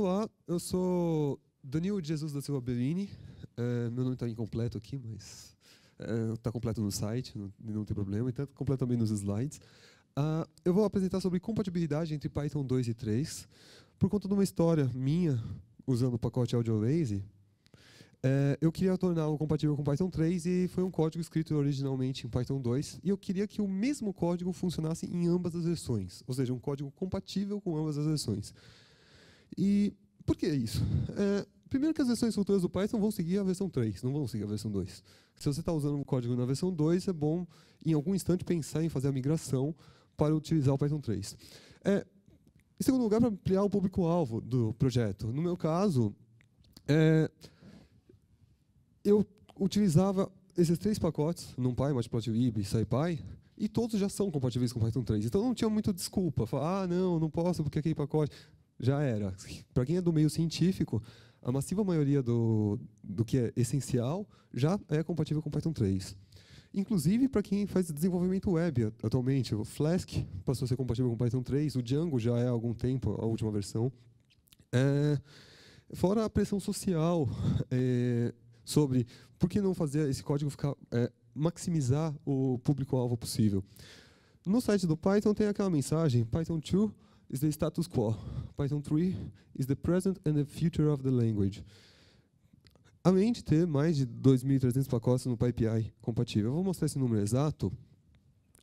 Olá, eu sou Danilo Jesus da Silva Bellini. É, meu nome está incompleto aqui, mas está é, completo no site, não, não tem problema, então completo também nos slides. Uh, eu vou apresentar sobre compatibilidade entre Python 2 e 3, por conta de uma história minha, usando o pacote AudioLazy, é, eu queria torná-lo compatível com Python 3 e foi um código escrito originalmente em Python 2 e eu queria que o mesmo código funcionasse em ambas as versões, ou seja, um código compatível com ambas as versões. E por que isso? É, primeiro que as versões futuras do Python vão seguir a versão 3, não vão seguir a versão 2. Se você está usando o código na versão 2, é bom, em algum instante, pensar em fazer a migração para utilizar o Python 3. É, em segundo lugar, para ampliar o público-alvo do projeto. No meu caso, é, eu utilizava esses três pacotes, NumPy, Matplotlib e SciPy, e todos já são compatíveis com Python 3. Então não tinha muita desculpa. Falar, ah, não, não posso porque aquele pacote já era. Para quem é do meio científico, a massiva maioria do, do que é essencial já é compatível com Python 3. Inclusive para quem faz desenvolvimento web atualmente, o Flask passou a ser compatível com Python 3, o Django já é há algum tempo a última versão. É, fora a pressão social é, sobre por que não fazer esse código ficar, é, maximizar o público-alvo possível. No site do Python tem aquela mensagem, Python 2 is the status quo. Python 3 is the present and the future of the language. Além de ter mais de 2.300 pacotes no PyPI compatível. Eu vou mostrar esse número exato.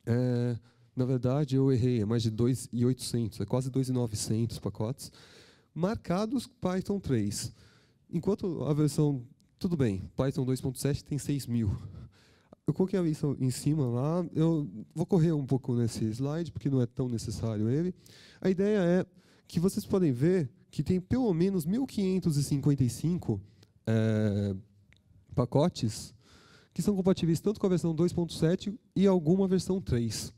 É, na verdade, eu errei, é mais de 2.800, é quase 2.900 pacotes, marcados Python 3. Enquanto a versão, tudo bem, Python 2.7 tem 6.000 eu coloquei isso em cima lá. Eu vou correr um pouco nesse slide, porque não é tão necessário ele. A ideia é que vocês podem ver que tem pelo menos 1.555 é, pacotes que são compatíveis tanto com a versão 2.7 e alguma versão 3.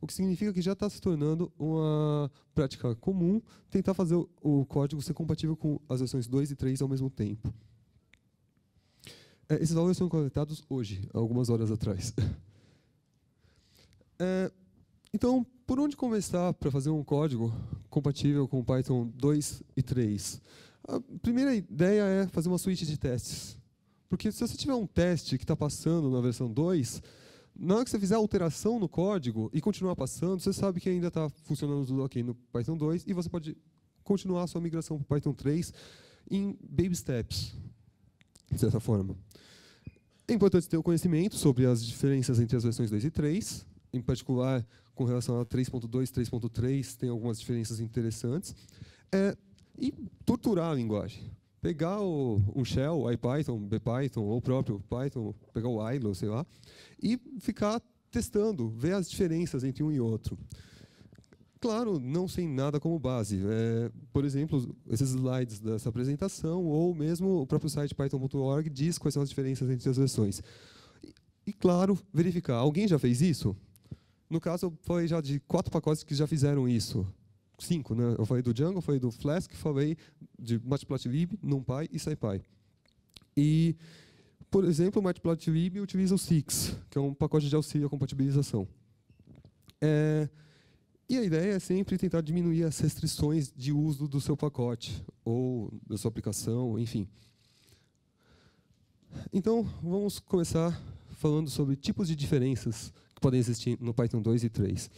O que significa que já está se tornando uma prática comum tentar fazer o código ser compatível com as versões 2 e 3 ao mesmo tempo. É, esses valores são coletados hoje, algumas horas atrás. É, então, por onde começar para fazer um código compatível com Python 2 e 3? A primeira ideia é fazer uma suíte de testes. Porque se você tiver um teste que está passando na versão 2, na hora que você fizer a alteração no código e continuar passando, você sabe que ainda está funcionando tudo ok no Python 2 e você pode continuar a sua migração para Python 3 em baby steps, de certa forma. É importante ter o conhecimento sobre as diferenças entre as versões 2 e 3, em particular com relação a 3.2 e 3.3, tem algumas diferenças interessantes. É, e torturar a linguagem. Pegar o, um shell, IPython, BPython, ou o próprio Python, pegar o ILO, sei lá, e ficar testando, ver as diferenças entre um e outro. Claro, não sem nada como base. É, por exemplo, esses slides dessa apresentação, ou mesmo o próprio site python.org diz quais são as diferenças entre as versões. E, e, claro, verificar. Alguém já fez isso? No caso, falei já de quatro pacotes que já fizeram isso. Cinco, né? Eu falei do Django, falei do Flask, falei de Matplotlib, NumPy e SciPy. E, por exemplo, o Matplotlib utiliza o Six, que é um pacote de auxílio à compatibilização. É, e a ideia é sempre tentar diminuir as restrições de uso do seu pacote ou da sua aplicação, enfim. Então, vamos começar falando sobre tipos de diferenças que podem existir no Python 2 e 3.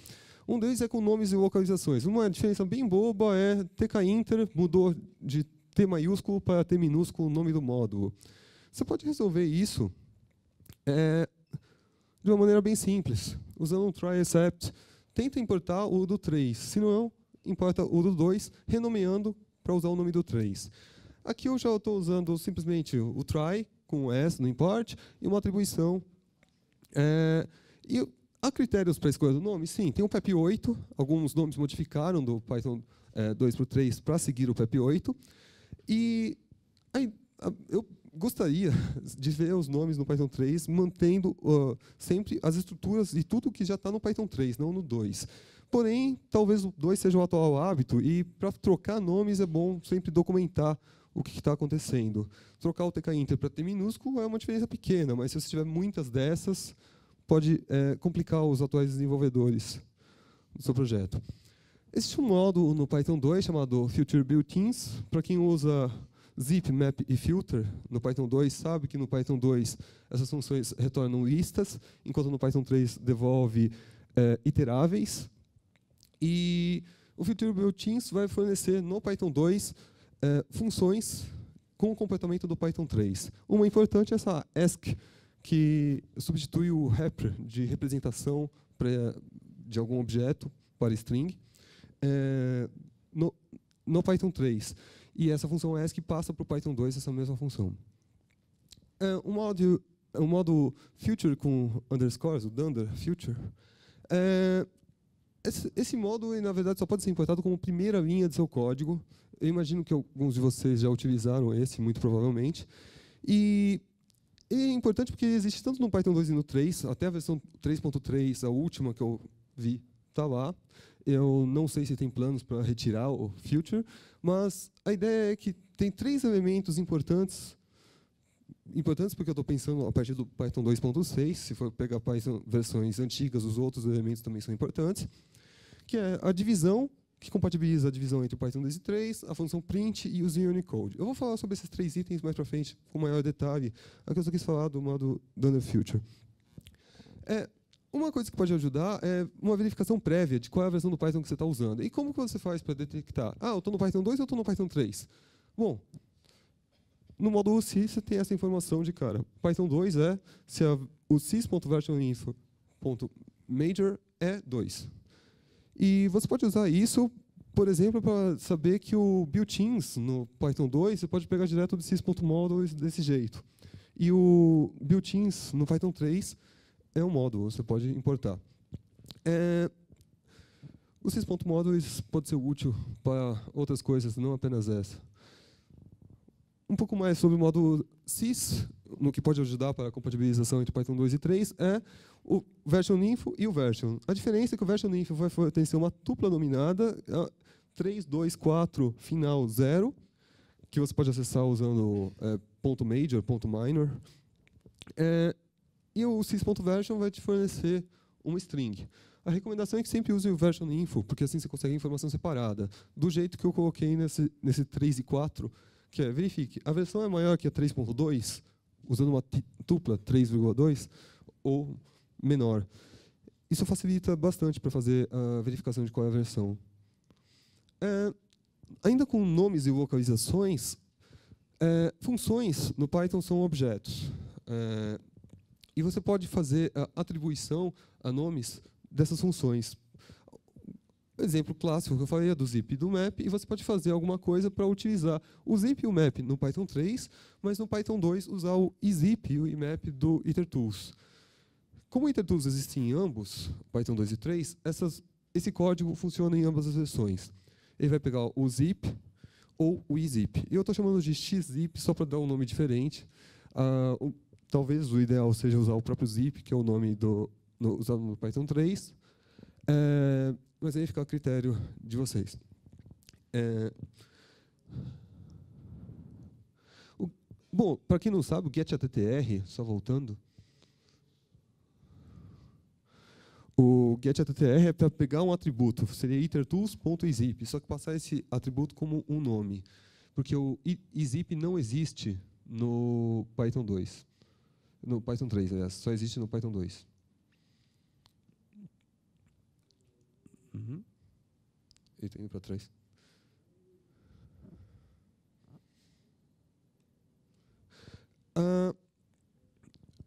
Um deles é com nomes e localizações. Uma diferença bem boba é tkinter mudou de T maiúsculo para T minúsculo o nome do módulo. Você pode resolver isso é, de uma maneira bem simples, usando um try except tenta importar o do 3. Se não, importa o do 2, renomeando para usar o nome do 3. Aqui eu já estou usando simplesmente o try, com S no import, e uma atribuição. É, e há critérios para a escolha do nome? Sim, tem o PEP8, alguns nomes modificaram do Python é, 2 para o 3 para seguir o PEP8. E aí, eu gostaria de ver os nomes no Python 3 mantendo uh, sempre as estruturas e tudo que já está no Python 3, não no 2. Porém, talvez o 2 seja o atual hábito e para trocar nomes é bom sempre documentar o que está acontecendo. Trocar o tkinter para T minúsculo é uma diferença pequena, mas se você tiver muitas dessas, pode é, complicar os atuais desenvolvedores do seu projeto. Existe um módulo no Python 2 chamado Future Built-ins. Para quem usa zip, map e filter no Python 2, sabe que no Python 2 essas funções retornam listas, enquanto no Python 3 devolve é, iteráveis. E o Future Built-ins vai fornecer no Python 2 é, funções com o comportamento do Python 3. Uma importante é essa ask, que substitui o wrapper de representação de algum objeto para string é, no, no Python 3. E essa função ask passa para o Python 2 essa mesma função. É, o, modo, o modo future com underscores, o dunder future, é, esse, esse modo, na verdade, só pode ser importado como primeira linha de seu código. Eu imagino que alguns de vocês já utilizaram esse, muito provavelmente. E é importante porque ele existe tanto no Python 2 e no 3, até a versão 3.3, a última que eu vi, está lá. Eu não sei se tem planos para retirar o future, mas a ideia é que tem três elementos importantes importantes porque eu estou pensando a partir do Python 2.6, se for pegar Python versões antigas, os outros elementos também são importantes que é a divisão, que compatibiliza a divisão entre o Python 2 e 3, a função print e os Unicode. Eu vou falar sobre esses três itens mais para frente, com maior detalhe. Aqui eu só quis falar do modo Done Future. É, uma coisa que pode ajudar é uma verificação prévia de qual é a versão do Python que você está usando. E como que você faz para detectar? Ah, eu estou no Python 2 ou estou no Python 3? Bom, no módulo sys você tem essa informação de cara. Python 2 é se a, o sys.versioninfo.major é 2. E você pode usar isso, por exemplo, para saber que o built-ins no Python 2 você pode pegar direto do sys.model desse jeito. E o built-ins no Python 3 é um módulo, você pode importar. É, o sys.models pode ser útil para outras coisas, não apenas essa. Um pouco mais sobre o módulo sys, no que pode ajudar para a compatibilização entre Python 2 e 3, é o version info e o version. A diferença é que o version info vai pertencer a uma tupla nominada, 3, 2, 4, final 0, que você pode acessar usando é, ponto .major, ponto .minor. É, e o sys.version vai te fornecer uma string. A recomendação é que sempre use o version info, porque assim você consegue informação separada. Do jeito que eu coloquei nesse, nesse 3 e 4, que é, verifique, a versão é maior que a 3.2, usando uma tupla 3,2, ou menor. Isso facilita bastante para fazer a verificação de qual é a versão. É, ainda com nomes e localizações, é, funções no Python são objetos. É, e você pode fazer a atribuição a nomes dessas funções. Exemplo clássico que eu falei é do zip e do map, e você pode fazer alguma coisa para utilizar o zip e o map no Python 3, mas no Python 2 usar o izip e o imap do IterTools. Como o InterTools existe em ambos, Python 2 e 3, essas, esse código funciona em ambas as versões. Ele vai pegar o zip ou o izip. Eu estou chamando de xzip só para dar um nome diferente. Uh, talvez o ideal seja usar o próprio zip, que é o nome do, no, usado no Python 3. É, mas aí fica a critério de vocês. É, o, bom, para quem não sabe, o getAttr, só voltando, O getAttr é para pegar um atributo, seria itertools.izip, só que passar esse atributo como um nome. Porque o izip não existe no Python 2. No Python 3, aliás, só existe no Python 2. Uhum. Ele está indo para trás. Uh,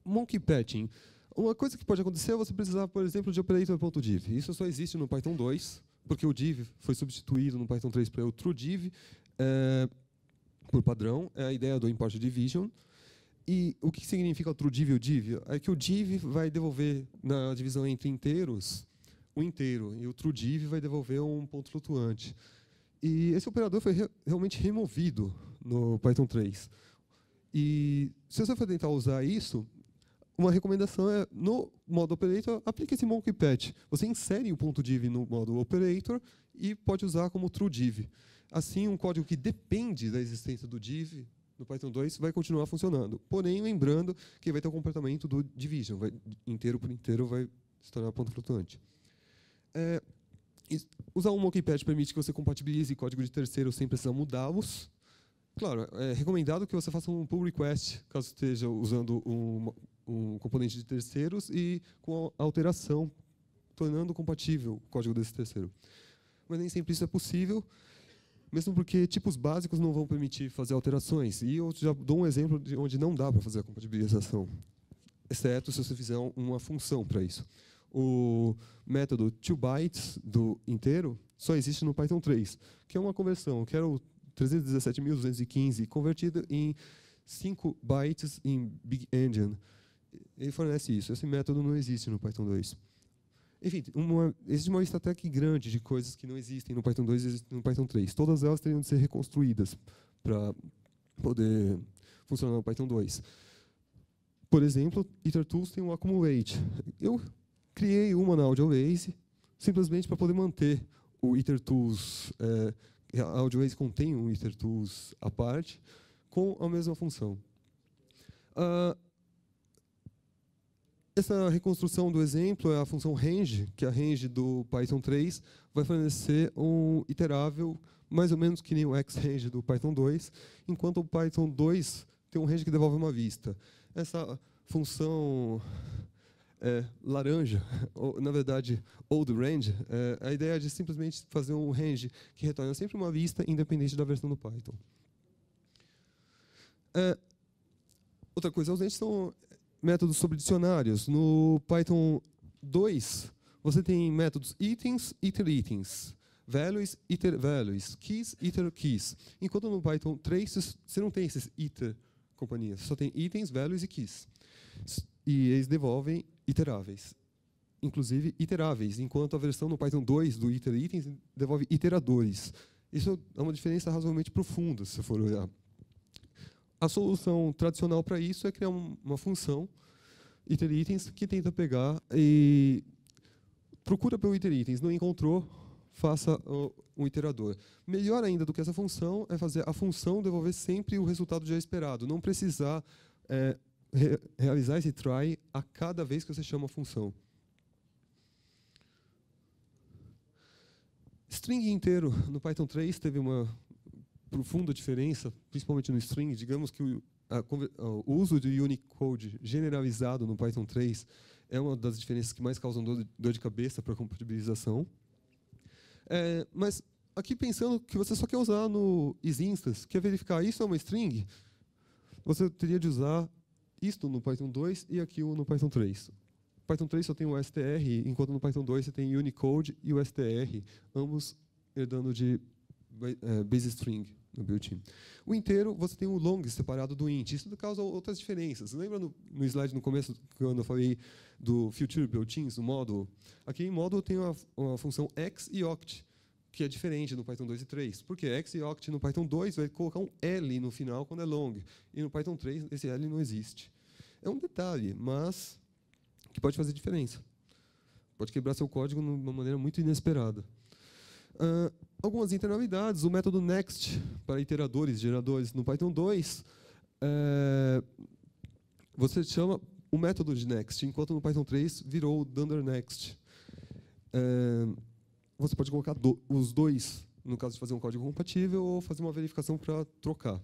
monkey patching. Uma coisa que pode acontecer é você precisar, por exemplo, de operator.div. Isso só existe no Python 2, porque o div foi substituído no Python 3 para o trueDiv, é, por padrão, é a ideia do import division. E o que significa o trueDiv e o div? É que o div vai devolver, na divisão entre inteiros, o inteiro, e o trueDiv vai devolver um ponto flutuante. E esse operador foi re realmente removido no Python 3. E se você for tentar usar isso, uma recomendação é, no modo operator, aplique esse monkey patch. Você insere o ponto .div no modo operator e pode usar como true div. Assim, um código que depende da existência do div no Python 2 vai continuar funcionando. Porém, lembrando que vai ter o comportamento do division, vai, inteiro por inteiro vai se tornar ponto flutuante. É, usar o Monkeypad permite que você compatibilize código de terceiro sem precisar mudá-los. Claro, é recomendado que você faça um pull request, caso esteja usando um, um componente de terceiros e com alteração, tornando compatível o código desse terceiro. Mas nem sempre isso é possível, mesmo porque tipos básicos não vão permitir fazer alterações. E eu já dou um exemplo de onde não dá para fazer a compatibilização, exceto se você fizer uma função para isso. O método toBytes do inteiro só existe no Python 3, que é uma conversão, que era o 317.215 convertido em 5 bytes em Big Engine. Ele fornece isso. Esse método não existe no Python 2. Enfim, uma, existe uma que grande de coisas que não existem no Python 2 e no Python 3. Todas elas teriam de ser reconstruídas para poder funcionar no Python 2. Por exemplo, IterTools tem um accumulate. Eu criei uma na AudioLazy simplesmente para poder manter o IterTools é, a AudioWays contém um IterTools à parte, com a mesma função. Uh, essa reconstrução do exemplo é a função range, que é a range do Python 3 vai fornecer um iterável mais ou menos que nem o xrange do Python 2, enquanto o Python 2 tem um range que devolve uma vista. Essa função é, laranja, ou, na verdade, old range, é, a ideia é de simplesmente fazer um range que retorna sempre uma vista, independente da versão do Python. É, outra coisa ausente são métodos sobre dicionários. No Python 2, você tem métodos itens, iter itens, values, iter values, keys, iter keys. Enquanto no Python 3, você não tem esses iter companhias, só tem itens, values e keys. E eles devolvem iteráveis. Inclusive iteráveis, enquanto a versão no Python 2 do iter itens devolve iteradores. Isso é uma diferença razoavelmente profunda, se for olhar. A solução tradicional para isso é criar uma função iter itens que tenta pegar e procura pelo iter itens, não encontrou, faça um iterador. Melhor ainda do que essa função é fazer a função devolver sempre o resultado já esperado, não precisar é, re realizar esse try a cada vez que você chama a função. String inteiro no Python 3 teve uma profunda diferença, principalmente no string. Digamos que o, a, o uso de Unicode generalizado no Python 3 é uma das diferenças que mais causam dor, dor de cabeça para a compatibilização. É, mas aqui pensando que você só quer usar no isInstance, quer verificar isso é uma string, você teria de usar isto no Python 2 e aquilo no Python 3. Python 3 só tem o str, enquanto no Python 2 você tem Unicode e o str, ambos herdando de base string no built-in. O inteiro, você tem o long separado do int. Isso causa outras diferenças. Lembra no, no slide no começo, quando eu falei do future built-ins, o módulo? Aqui em módulo tem uma, uma função x e oct, que é diferente no Python 2 e 3. Porque x e oct no Python 2 vai colocar um L no final quando é long. E no Python 3 esse L não existe. É um detalhe, mas que pode fazer diferença. Pode quebrar seu código de uma maneira muito inesperada. Uh, algumas internalidades, o método next para iteradores, geradores no Python 2, é, você chama o método de next, enquanto no Python 3 virou o dunder next. É, você pode colocar do, os dois, no caso de fazer um código compatível, ou fazer uma verificação para trocar,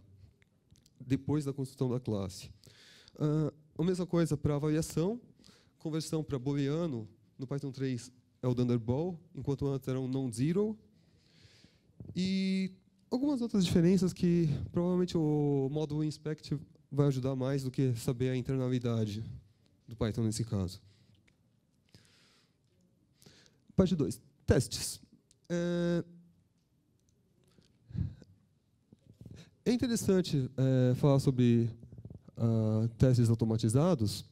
depois da construção da classe. Uh, a mesma coisa para avaliação, conversão para booleano, no Python 3 é o Thunderball, enquanto antes era um non-zero. E algumas outras diferenças que provavelmente o módulo inspect vai ajudar mais do que saber a internalidade do Python nesse caso. Parte 2 testes. É, é interessante é, falar sobre uh, testes automatizados.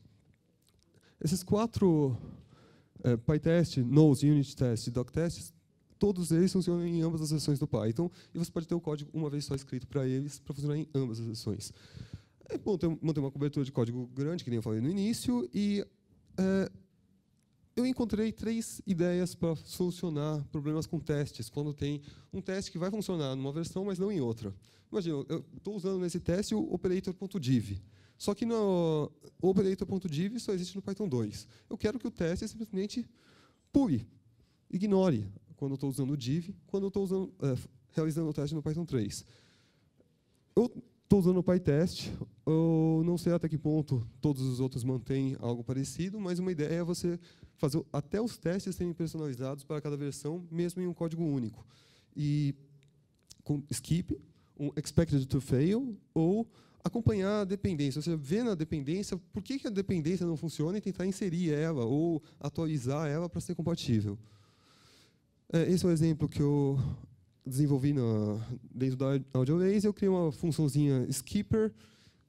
Esses quatro é, PyTest, Nose, Unit Test e Doc Tests, todos eles funcionam em ambas as versões do Python e você pode ter o código uma vez só escrito para eles para funcionar em ambas as versões. É bom ter, manter uma cobertura de código grande, que nem eu falei no início, e é, eu encontrei três ideias para solucionar problemas com testes, quando tem um teste que vai funcionar numa versão, mas não em outra. Imagina, eu estou usando nesse teste o operator.div. Só que no operator.div só existe no Python 2. Eu quero que o teste simplesmente pule, ignore quando eu estou usando o div, quando eu estou usando, é, realizando o teste no Python 3. Eu estou usando o PyTest, eu não sei até que ponto todos os outros mantêm algo parecido, mas uma ideia é você fazer até os testes serem personalizados para cada versão, mesmo em um código único. E com skip, um expected to fail, ou acompanhar a dependência, ou seja, ver na dependência por que, que a dependência não funciona e tentar inserir ela ou atualizar ela para ser compatível. É, esse é o exemplo que eu desenvolvi no, dentro da AudioLaser. Eu criei uma funçãozinha skipper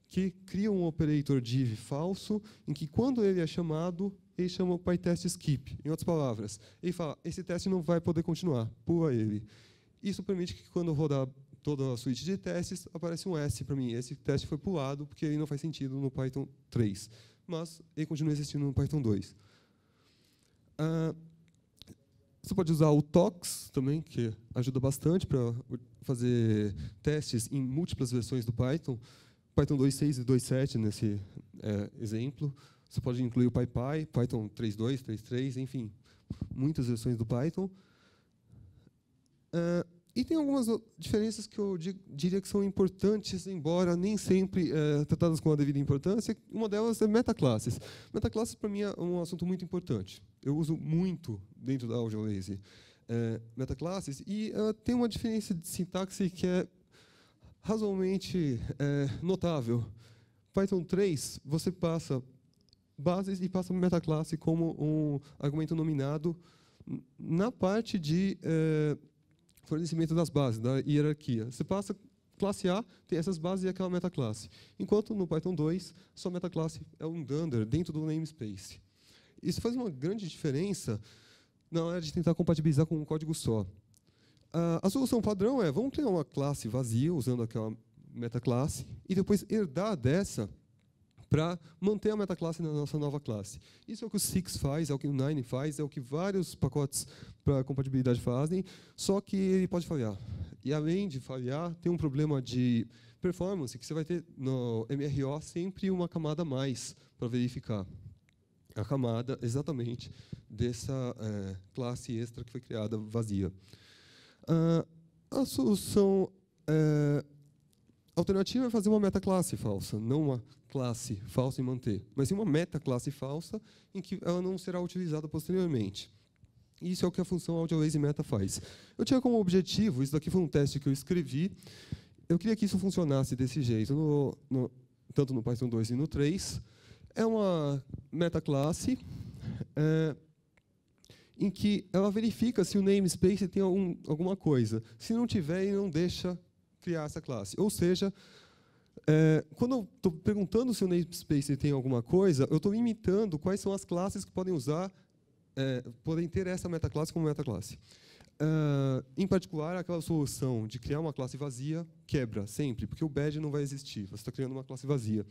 que cria um operator div falso, em que quando ele é chamado, ele chama o PyTest skip. Em outras palavras, ele fala, esse teste não vai poder continuar, pula ele. Isso permite que quando eu rodar toda a suíte de testes, aparece um S para mim. Esse teste foi pulado porque ele não faz sentido no Python 3, mas ele continua existindo no Python 2. Uh, você pode usar o TOX também, que ajuda bastante para fazer testes em múltiplas versões do Python. Python 2.6 e 2.7 nesse é, exemplo. Você pode incluir o PyPy, Python 3.2, 3.3, enfim, muitas versões do Python. Uh, e tem algumas diferenças que eu diria que são importantes, embora nem sempre é, tratadas com a devida importância. Uma delas é metaclasses. Metaclasses, para mim, é um assunto muito importante. Eu uso muito dentro da AudioLazy é, metaclasses, e uh, tem uma diferença de sintaxe que é razoavelmente é, notável. Python 3, você passa bases e passa metaclasse como um argumento nominado na parte de... É, fornecimento das bases, da hierarquia. Você passa classe A, tem essas bases e aquela metaclasse. Enquanto no Python 2, sua metaclasse é um dunder dentro do namespace. Isso faz uma grande diferença na hora de tentar compatibilizar com um código só. a solução padrão é, vamos criar uma classe vazia, usando aquela metaclasse, e depois herdar dessa para manter a metaclasse na nossa nova classe. Isso é o que o Six faz, é o que o Nine faz, é o que vários pacotes para compatibilidade fazem, só que ele pode falhar. E além de falhar, tem um problema de performance, que você vai ter no MRO sempre uma camada a mais para verificar. A camada, exatamente, dessa é, classe extra que foi criada vazia. Ah, a solução é, alternativa é fazer uma metaclasse falsa, não uma classe falsa e manter, mas sim uma metaclasse falsa em que ela não será utilizada posteriormente. Isso é o que a função AudioLazy Meta faz. Eu tinha como objetivo, isso daqui foi um teste que eu escrevi, eu queria que isso funcionasse desse jeito, no, no, tanto no Python 2 e no 3. É uma metaclasse é, em que ela verifica se o namespace tem algum, alguma coisa. Se não tiver, ele não deixa criar essa classe. Ou seja, é, quando eu estou perguntando se o namespace tem alguma coisa, eu estou imitando quais são as classes que podem usar, é, podem ter essa metaclasse como metaclasse. Uh, em particular, aquela solução de criar uma classe vazia quebra sempre, porque o bad não vai existir. Você está criando uma classe vazia.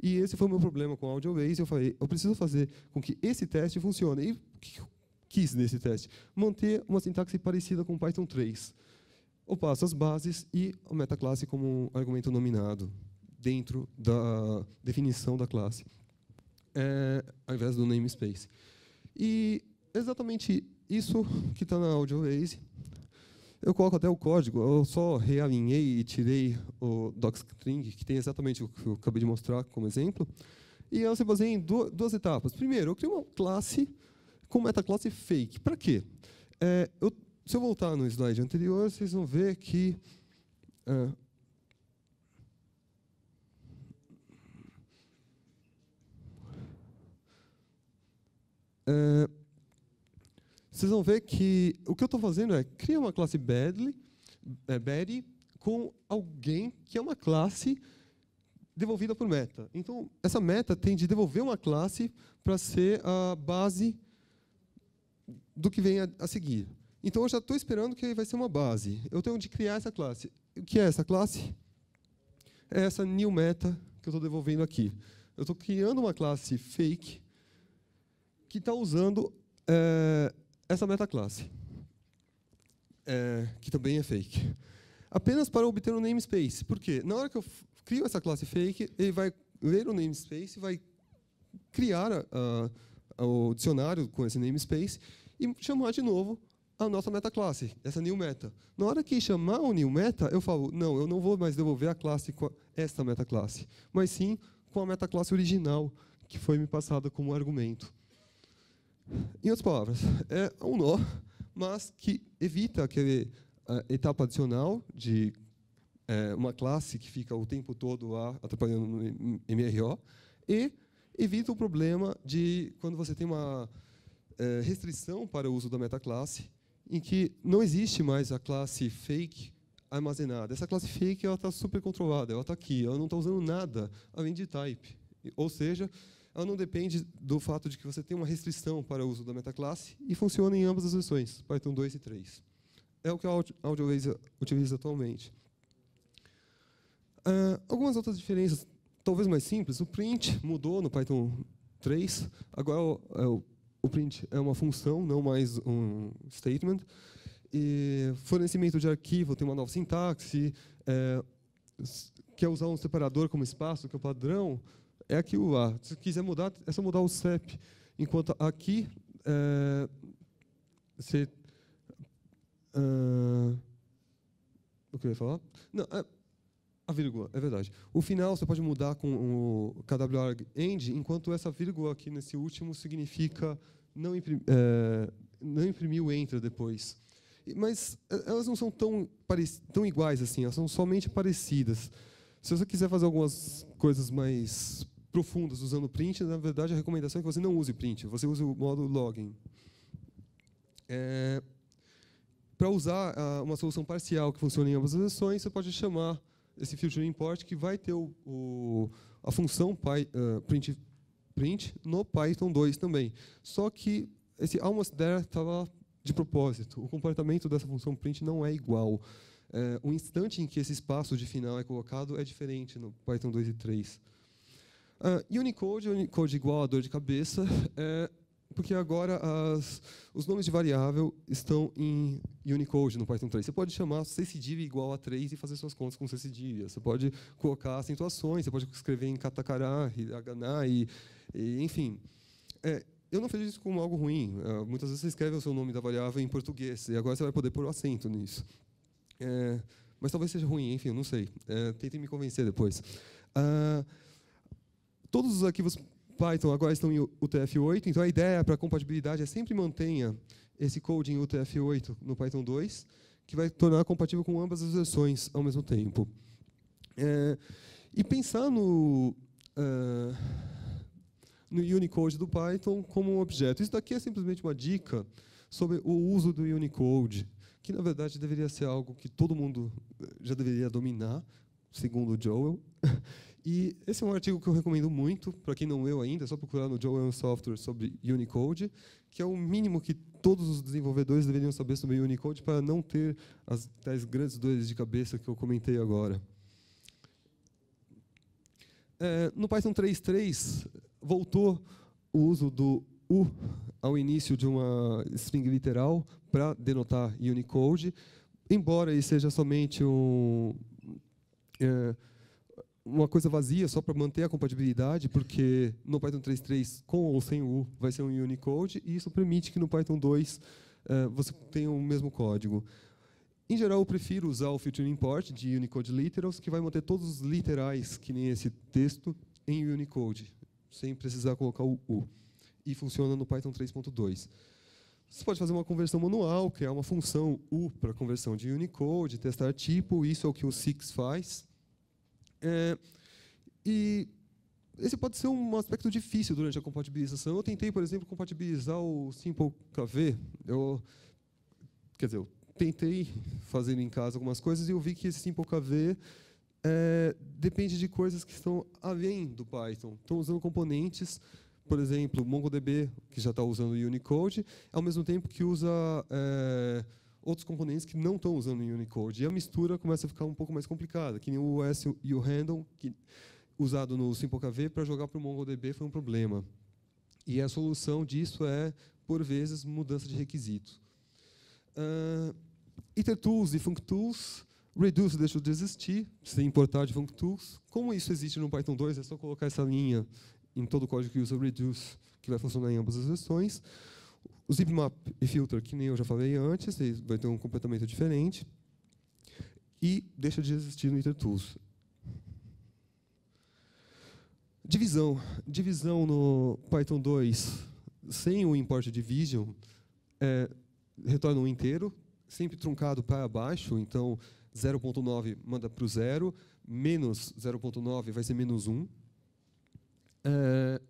E esse foi o meu problema com o AudioBase. Eu falei, eu preciso fazer com que esse teste funcione. E o que eu quis nesse teste? Manter uma sintaxe parecida com Python 3. Eu passo as bases e a metaclasse como um argumento nominado dentro da definição da classe, é, ao invés do namespace. E exatamente isso que está na AudioLazy. Eu coloco até o código, eu só realinhei e tirei o docstring, que tem exatamente o que eu acabei de mostrar como exemplo. E ela se baseia em duas etapas. Primeiro, eu crio uma classe com metaclasse fake. Para quê? É, eu, se eu voltar no slide anterior, vocês vão ver que uh, vocês vão ver que o que eu estou fazendo é criar uma classe badly, é, com alguém que é uma classe devolvida por meta. Então, essa meta tem de devolver uma classe para ser a base do que vem a, a seguir. Então, eu já estou esperando que vai ser uma base. Eu tenho de criar essa classe. O que é essa classe? É essa new meta que eu estou devolvendo aqui. Eu estou criando uma classe fake que está usando é, essa metaclasse, é, que também é fake, apenas para obter um namespace. Por quê? Na hora que eu crio essa classe fake, ele vai ler o namespace, vai criar a, a, o dicionário com esse namespace e chamar de novo a nossa meta classe, essa new meta. Na hora que chamar o new meta, eu falo, não, eu não vou mais devolver a classe com esta meta classe, mas sim com a meta classe original que foi me passada como argumento. Em outras palavras, é um nó, mas que evita aquele uh, etapa adicional de uh, uma classe que fica o tempo todo lá atrapalhando no MRO e evita o problema de quando você tem uma uh, restrição para o uso da metaclasse, em que não existe mais a classe fake armazenada. Essa classe fake está super controlada, ela está aqui, ela não está usando nada além de type. Ou seja, ela não depende do fato de que você tem uma restrição para o uso da metaclasse e funciona em ambas as versões, Python 2 e 3. É o que a AudioLaser utiliza atualmente. Uh, algumas outras diferenças, talvez mais simples, o print mudou no Python 3, agora é o, o print é uma função, não mais um statement. E fornecimento de arquivo tem uma nova sintaxe, é, quer usar um separador como espaço, que é o padrão, é aquilo lá. Se quiser mudar, é só mudar o CEP. Enquanto aqui, é, você... Uh, o que eu ia falar? Não, é, a vírgula, é verdade. O final você pode mudar com o KWR end, enquanto essa vírgula aqui nesse último significa não, imprim, é, não imprimir o enter depois. Mas é, elas não são tão, tão iguais assim, elas são somente parecidas. Se você quiser fazer algumas coisas mais profundas usando print, na verdade a recomendação é que você não use print, você use o modo login. É, Para usar uh, uma solução parcial que funciona em ambas as versões, você pode chamar esse filter import que vai ter o, o, a função py, uh, print, print no Python 2 também. Só que esse almost there estava de propósito. O comportamento dessa função print não é igual. É, o instante em que esse espaço de final é colocado é diferente no Python 2 e 3. Uh, Unicode, Unicode igual a dor de cabeça, é porque agora as, os nomes de variável estão em Unicode no Python 3. Você pode chamar ccdiv igual a 3 e fazer suas contas com ccdiv. Você pode colocar acentuações, você pode escrever em katakara, hiragana, e, e enfim. É, eu não fiz isso como algo ruim. Uh, muitas vezes você escreve o seu nome da variável em português, e agora você vai poder pôr o acento nisso. É, mas talvez seja ruim, enfim, eu não sei. É, tentem me convencer depois. Uh, Todos os arquivos Python agora estão em UTF-8, então a ideia para compatibilidade é sempre mantenha esse code em UTF-8 no Python 2, que vai tornar compatível com ambas as versões ao mesmo tempo. É, e pensar no, uh, no Unicode do Python como um objeto. Isso daqui é simplesmente uma dica sobre o uso do Unicode, que na verdade deveria ser algo que todo mundo já deveria dominar, segundo o Joel. E esse é um artigo que eu recomendo muito, para quem não leu ainda, é só procurar no Joel Software sobre Unicode, que é o mínimo que todos os desenvolvedores deveriam saber sobre Unicode para não ter as tais grandes dores de cabeça que eu comentei agora. É, no Python 3.3, voltou o uso do U ao início de uma string literal para denotar Unicode, embora ele seja somente um... É, uma coisa vazia só para manter a compatibilidade, porque no Python 3.3, com ou sem U, vai ser um Unicode, e isso permite que no Python 2 uh, eh, você tenha o mesmo código. Em geral, eu prefiro usar o Feature Import de Unicode Literals, que vai manter todos os literais, que nem esse texto, em Unicode, sem precisar colocar o U. E funciona no Python 3.2. Você pode fazer uma conversão manual, criar uma função U para conversão de Unicode, testar tipo, isso é o que o Six faz. É, e esse pode ser um aspecto difícil durante a compatibilização. Eu tentei, por exemplo, compatibilizar o SimpleKV. Eu, quer dizer, eu tentei fazer em casa algumas coisas e eu vi que esse SimpleKV é, depende de coisas que estão além do Python. Estão usando componentes, por exemplo, MongoDB, que já está usando Unicode, ao mesmo tempo que usa... É, outros componentes que não estão usando o Unicode. E a mistura começa a ficar um pouco mais complicada, que nem o OS e o handle, que, usado no SimpleKV para jogar para o MongoDB foi um problema. E a solução disso é, por vezes, mudança de requisitos. Uh, IterTools e FuncTools, Reduce deixou de existir, sem importar de FuncTools. Como isso existe no Python 2, é só colocar essa linha em todo o código que usa Reduce, que vai funcionar em ambas as versões. O zipmap e filter, que nem eu já falei antes, vai ter um comportamento diferente. E deixa de existir no IterTools. Divisão. Divisão no Python 2 sem o import division é, retorna um inteiro, sempre truncado para baixo, então 0.9 manda para o zero, menos 0.9 vai ser menos 1. É,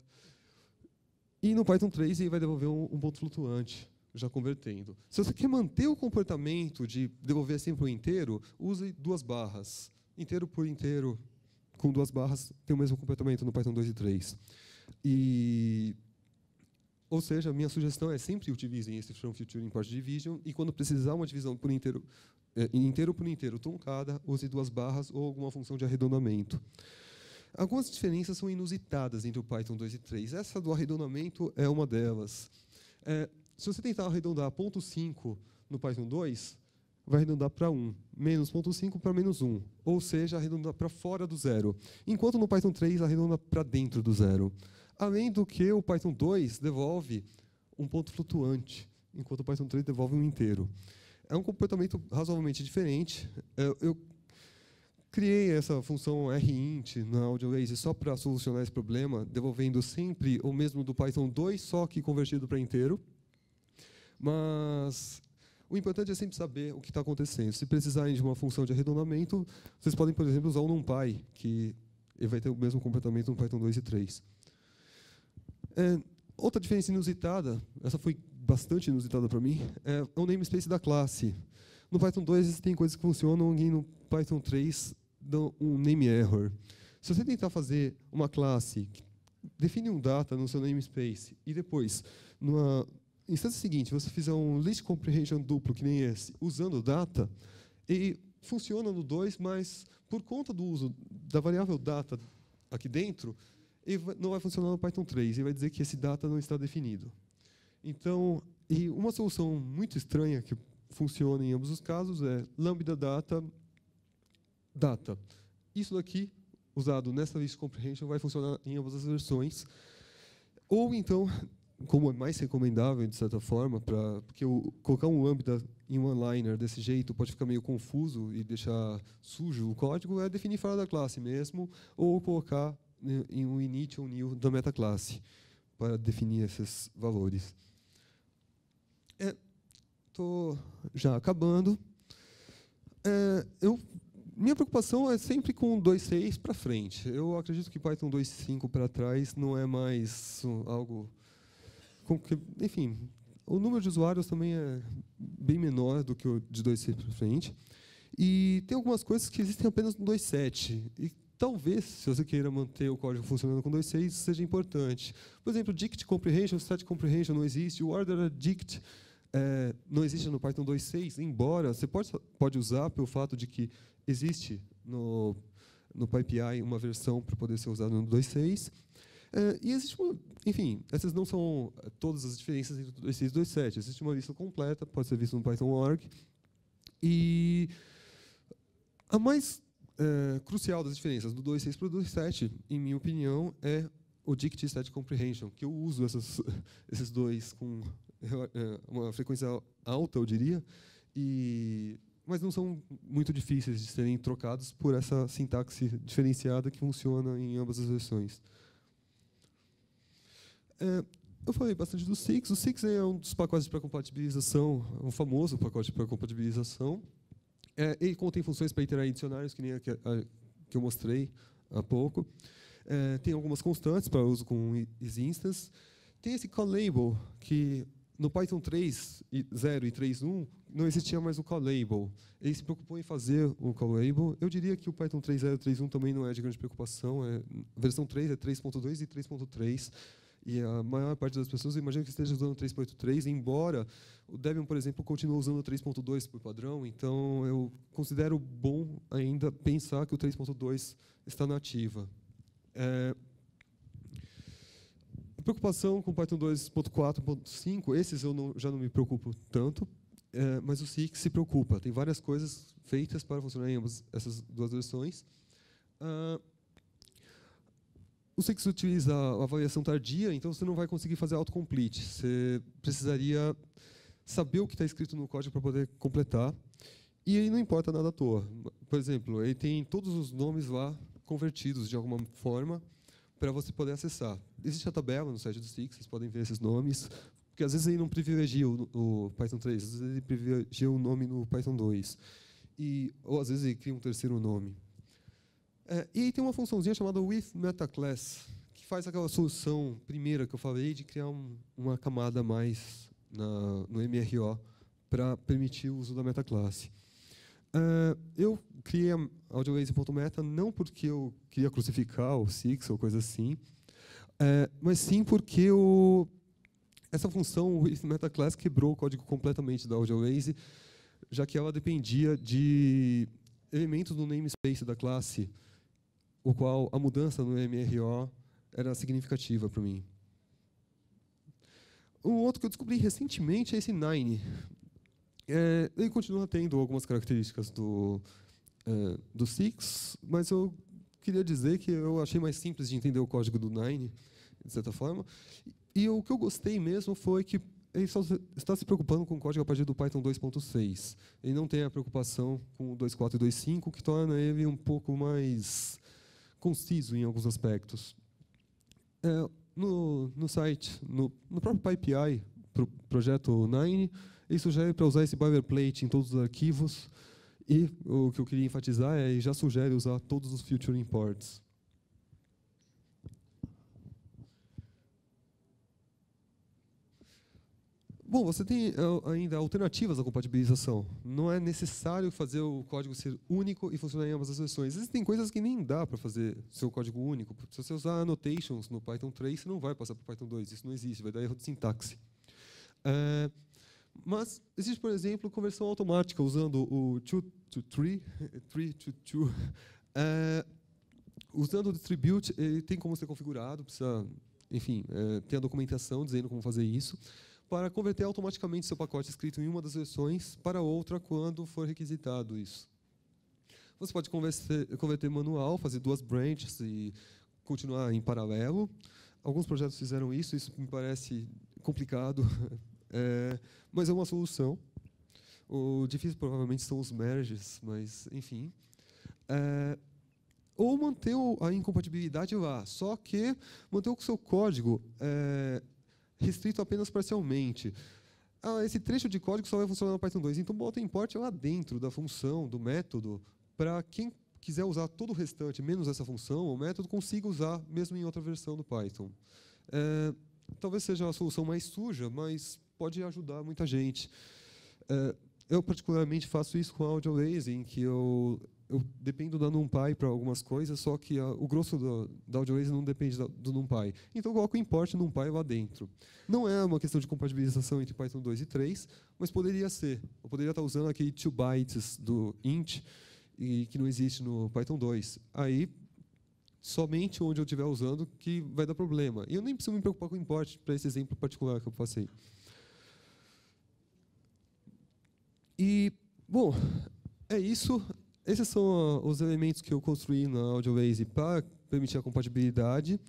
e no Python 3 ele vai devolver um, um, ponto flutuante, já convertendo. Se você quer manter o comportamento de devolver sempre o inteiro, use duas barras. Inteiro por inteiro, com duas barras, tem o mesmo comportamento no Python 2 e 3. E ou seja, minha sugestão é sempre utilizem esse from future import division e quando precisar uma divisão por inteiro, é, inteiro por inteiro truncada, use duas barras ou alguma função de arredondamento. Algumas diferenças são inusitadas entre o Python 2 e 3. Essa do arredondamento é uma delas. É, se você tentar arredondar ponto .5 no Python 2, vai arredondar para 1, menos ponto .5 para menos 1, ou seja, arredondar para fora do zero. Enquanto no Python 3 arredonda para dentro do zero. Além do que o Python 2 devolve um ponto flutuante, enquanto o Python 3 devolve um inteiro. É um comportamento razoavelmente diferente. Eu, eu criei essa função rint na AudioLazy só para solucionar esse problema, devolvendo sempre o mesmo do Python 2, só que convertido para inteiro. Mas o importante é sempre saber o que está acontecendo. Se precisarem de uma função de arredondamento, vocês podem, por exemplo, usar o NumPy, que vai ter o mesmo comportamento no Python 2 e 3. É, outra diferença inusitada, essa foi bastante inusitada para mim, é o namespace da classe. No Python 2 existem coisas que funcionam e no Python 3 dão um name error. Se você tentar fazer uma classe define um data no seu namespace e depois, numa instância seguinte, você fizer um list comprehension duplo, que nem esse, usando data, e funciona no 2, mas por conta do uso da variável data aqui dentro, e não vai funcionar no Python 3, e vai dizer que esse data não está definido. Então, e uma solução muito estranha que funciona em ambos os casos é lambda data data. Isso daqui, usado nessa list comprehension, vai funcionar em ambas as versões. Ou então, como é mais recomendável, de certa forma, pra, porque colocar um lambda em um liner desse jeito pode ficar meio confuso e deixar sujo o código, é definir fora da classe mesmo, ou colocar em um init ou new da metaclasse para definir esses valores. Estou é, já acabando. É, eu, minha preocupação é sempre com 2.6 para frente. Eu acredito que Python 2.5 para trás não é mais algo... Que, enfim, o número de usuários também é bem menor do que o de 2.6 para frente. E tem algumas coisas que existem apenas no 2.7 e talvez, se você queira manter o código funcionando com 2.6, seja importante. Por exemplo, dict comprehension, stat comprehension não existe, o order dict é, não existe no Python 2.6, embora você pode, pode usar pelo fato de que existe no, no PyPI uma versão para poder ser usado no 2.6. É, e existe uma, enfim, essas não são todas as diferenças entre 2.6 e 2.7. Existe uma lista completa, pode ser vista no Python.org. E a mais é, crucial das diferenças do 2.6 para o 2.7, em minha opinião, é o Dict Stat Comprehension, que eu uso essas, esses dois com uma frequência alta, eu diria, e, mas não são muito difíceis de serem trocados por essa sintaxe diferenciada que funciona em ambas as versões. É, eu falei bastante do Six. O Six é um dos pacotes para compatibilização, um famoso pacote para compatibilização, é, ele contém funções para iterar em dicionários, que nem a que, a, que eu mostrei há pouco. É, tem algumas constantes para uso com isInstance. Tem esse callable, que no Python 3.0 e 3.1 não existia mais o callable. Ele se preocupou em fazer o callable. Eu diria que o Python 3.0 e 3.1 também não é de grande preocupação. É, a versão 3 é 3.2 e 3.3. E a maior parte das pessoas imagina que esteja usando 3.3, embora o Debian, por exemplo, continue usando 3.2 por padrão, então eu considero bom ainda pensar que o 3.2 está na ativa. É, preocupação com Python 2.4.5, esses eu não, já não me preocupo tanto, é, mas o SIC se preocupa. Tem várias coisas feitas para funcionar em ambas essas duas versões. Uh, o Six utiliza a avaliação tardia, então você não vai conseguir fazer autocomplete. Você precisaria saber o que está escrito no código para poder completar. E aí não importa nada à toa. Por exemplo, ele tem todos os nomes lá convertidos de alguma forma para você poder acessar. Existe a tabela no site do Six, vocês podem ver esses nomes, porque às vezes ele não privilegia o, o Python 3, às vezes ele privilegia o nome no Python 2. E, ou às vezes ele cria um terceiro nome. É, e aí tem uma funçãozinha chamada with metaclass, que faz aquela solução primeira que eu falei de criar um, uma camada a mais na, no MRO para permitir o uso da metaclasse. Uh, eu criei a AudioLazy.meta não porque eu queria crucificar o Six ou coisa assim, uh, mas sim porque o, essa função with metaclass quebrou o código completamente da AudioLazy, já que ela dependia de elementos do namespace da classe o qual a mudança no MRO era significativa para mim. Um outro que eu descobri recentemente é esse Nine. É, ele continua tendo algumas características do, é, do Six, mas eu queria dizer que eu achei mais simples de entender o código do Nine, de certa forma. E, o que eu gostei mesmo foi que ele só está se preocupando com o código a partir do Python 2.6. Ele não tem a preocupação com o 2.4 e 2.5, que torna ele um pouco mais conciso em alguns aspectos. É, no, no site, no, no próprio PyPI, pro projeto Nine, ele sugere para usar esse boilerplate em todos os arquivos, e o que eu queria enfatizar é, já sugere usar todos os future imports. Bom, você tem eh, ainda alternativas à compatibilização. Não é necessário fazer o código ser único e funcionar em ambas as versões. Existem coisas que nem dá para fazer seu código único. Se você usar annotations no Python 3, você não vai passar para o Python 2. Isso não existe, vai dar erro de sintaxe. É, mas existe, por exemplo, conversão automática usando o 2 to 3, 3 to 2. É, usando o distribute, ele tem como ser configurado, precisa, enfim, é, ter a documentação dizendo como fazer isso para converter automaticamente seu pacote escrito em uma das versões para outra quando for requisitado isso. Você pode converter, converter manual, fazer duas branches e continuar em paralelo. Alguns projetos fizeram isso, isso me parece complicado, é, mas é uma solução. O difícil provavelmente são os merges, mas enfim. É, ou manter a incompatibilidade lá, só que manter o seu código é, restrito apenas parcialmente. Ah, esse trecho de código só vai funcionar no Python 2, então bota import lá dentro da função, do método, para quem quiser usar todo o restante, menos essa função, o método consiga usar mesmo em outra versão do Python. É, talvez seja a solução mais suja, mas pode ajudar muita gente. É, eu, particularmente, faço isso com a AudioLazy, em que eu eu dependo da NumPy para algumas coisas, só que a, o grosso do, da AudioLazy não depende da, do NumPy. Então eu coloco o import NumPy lá dentro. Não é uma questão de compatibilização entre Python 2 e 3, mas poderia ser. Eu poderia estar usando aquele 2 bytes do int, e, que não existe no Python 2. Aí, somente onde eu estiver usando que vai dar problema. E eu nem preciso me preocupar com o import para esse exemplo particular que eu passei. E, bom, é isso. Esses são os elementos que eu construí na AudioWaze para permitir a compatibilidade.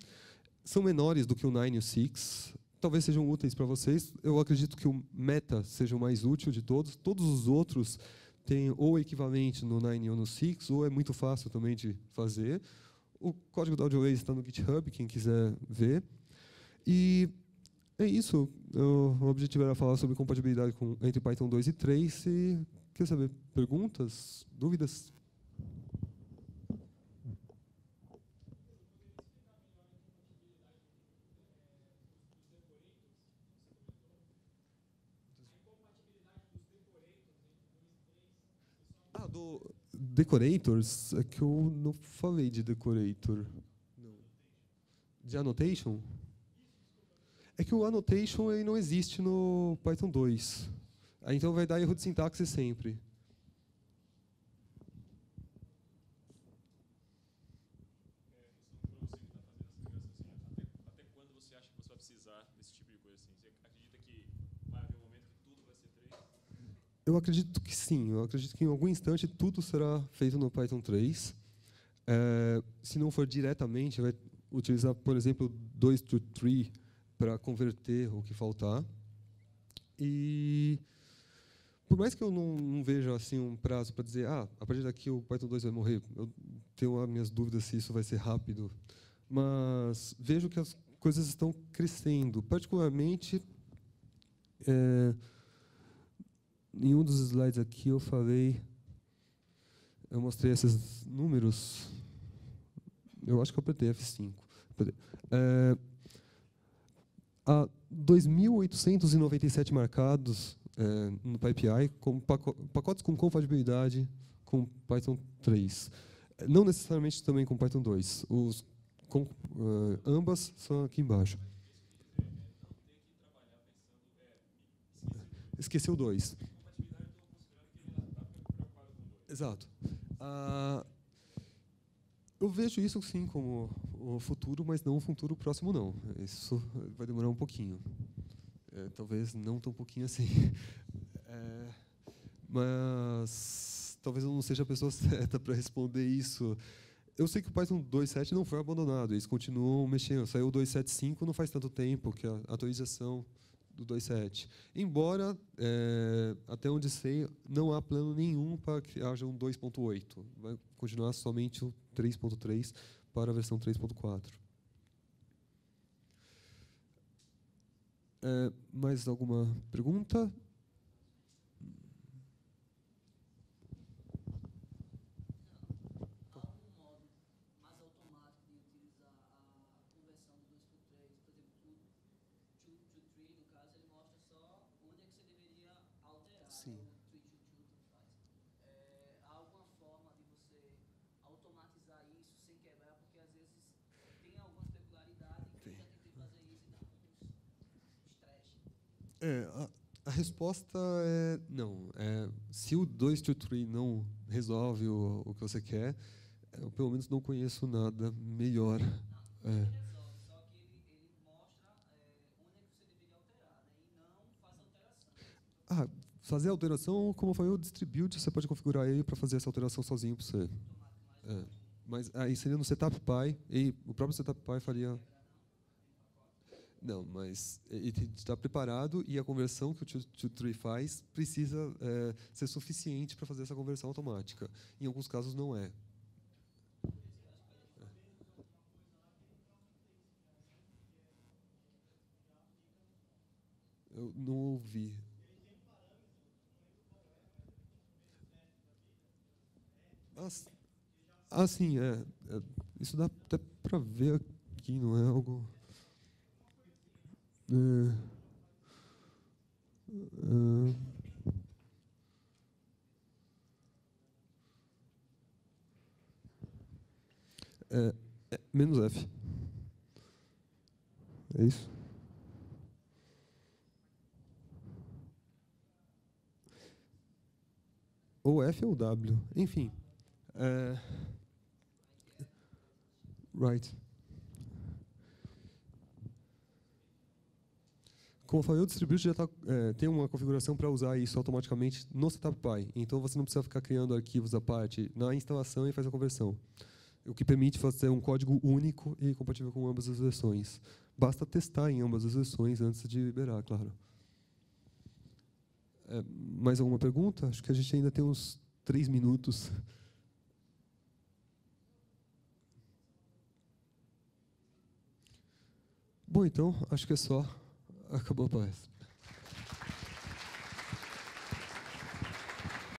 São menores do que o 9 e o 6. Talvez sejam úteis para vocês. Eu acredito que o Meta seja o mais útil de todos. Todos os outros têm ou equivalente no 9 ou no 6, ou é muito fácil também de fazer. O código da AudioWaze está no GitHub, quem quiser ver. E é isso. O objetivo era falar sobre compatibilidade com, entre Python 2 e 3. E Quer saber perguntas, dúvidas? Ah, do Decorators, é que eu não falei de Decorator. Não. De Annotation? É que o Annotation ele não existe no Python 2. Então vai dar erro de sintaxe sempre. Eu acredito que sim. Eu acredito que em algum instante tudo será feito no Python 3. É, se não for diretamente, vai, utilizar, por exemplo, 2 to 3 para converter o que faltar. E por mais que eu não, não veja assim um prazo para dizer, ah, a partir daqui o Python 2 vai morrer, eu tenho as minhas dúvidas se isso vai ser rápido, mas vejo que as coisas estão crescendo, particularmente é, em um dos slides aqui eu falei, eu mostrei esses números, eu acho que eu apertei F5. É, há 2.897 marcados é, no PyPI com pacotes com compatibilidade com Python 3. Não necessariamente também com Python 2. Os, com, uh, ambas são aqui embaixo. Esqueceu dois. Exato. Ah, eu vejo isso sim como o futuro, mas não o futuro próximo não. Isso vai demorar um pouquinho. É, talvez não tão pouquinho assim. É, mas talvez eu não seja a pessoa certa para responder isso. Eu sei que o Python 2.7 não foi abandonado, eles continuam mexendo. Saiu o 2.7.5 não faz tanto tempo, que a atualização do 2.7. Embora, é, até onde sei, não há plano nenhum para que haja um 2.8. Vai continuar somente o 3.3 para a versão 3.4. É, mais alguma pergunta? É, a, a, resposta é não. É, se o 2 to 3 não resolve o, o que você quer, eu pelo menos não conheço nada melhor. Não, é. resolve, só que ele, ele mostra é, onde é que você deveria alterar, né, e não faz alteração. Ah, fazer alteração, como foi o distribute, você pode configurar ele para fazer essa alteração sozinho para você. É. Mas aí seria no setup py, e o próprio setup py faria não, mas ele está preparado e a conversão que o Tutree faz precisa é, ser suficiente para fazer essa conversão automática. Em alguns casos, não é. Eu não ouvi. Ah, sim, é, é, isso dá até para ver aqui, não é algo. É, menos F. É isso? Ou F ou W. Enfim. É, right. Falei, o Distributed já tá, é, tem uma configuração para usar isso automaticamente no Setup Py. Então, você não precisa ficar criando arquivos à parte na instalação e faz a conversão. O que permite fazer um código único e compatível com ambas as versões. Basta testar em ambas as versões antes de liberar, claro. É, mais alguma pergunta? Acho que a gente ainda tem uns três minutos. Bom, então, acho que é só. Acabou a palestra.